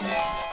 Yeah.